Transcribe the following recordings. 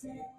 Joe.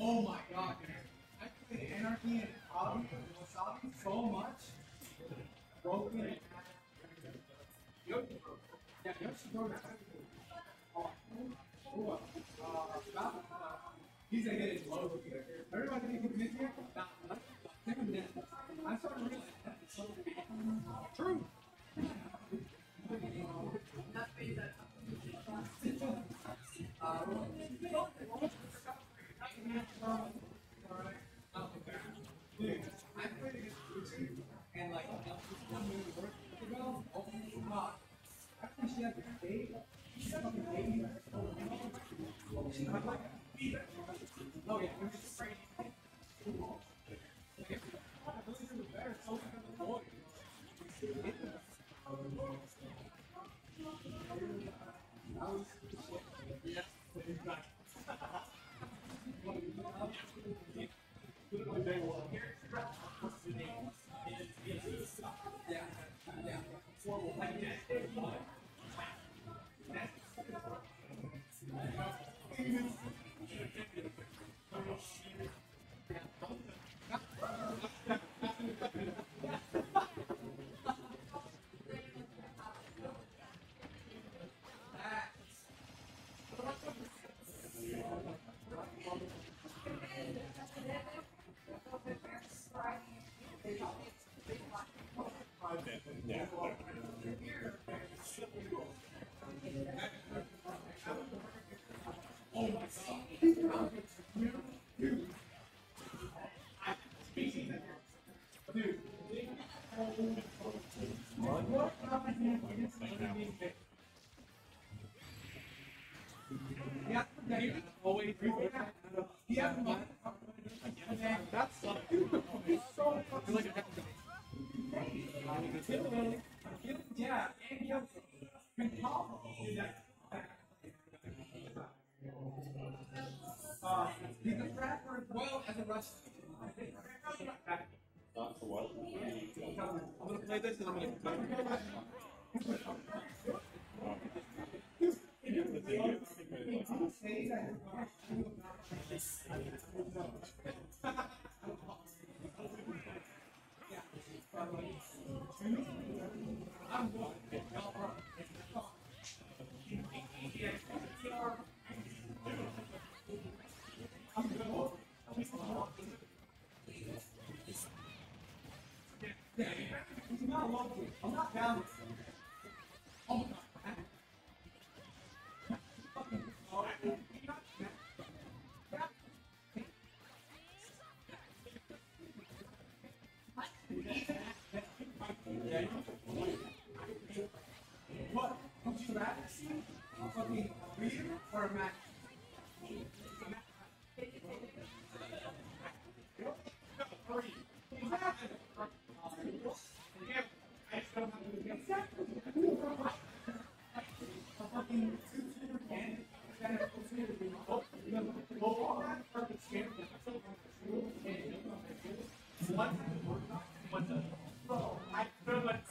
Oh my god, man! I played Anarchy and Wasabi, Wasabi so much. Broken and Yoshibro. Yeah, Oh, uh, he's a hit. Oh, yeah. Peace. What? A fucking reader or a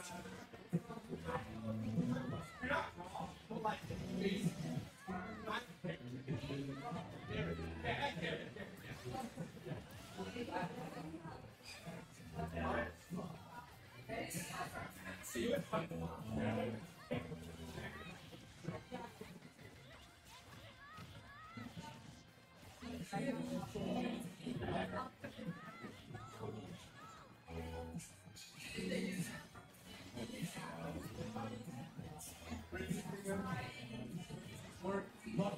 Mac? We're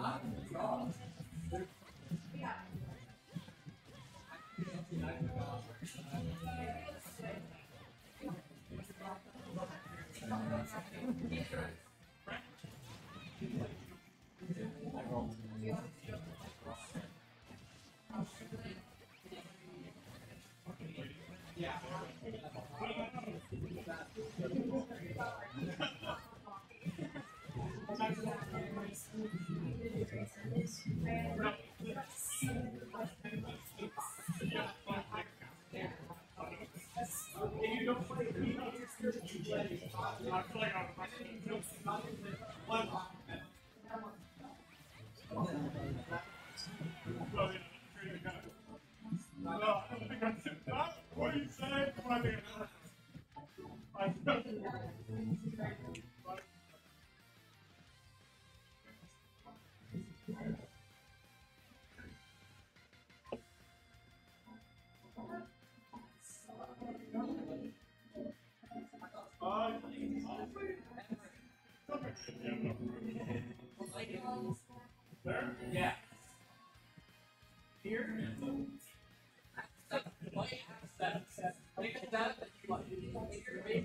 I have to draw. What There? Yeah. Here. Oh,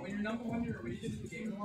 when you're number one, you're a region in the game.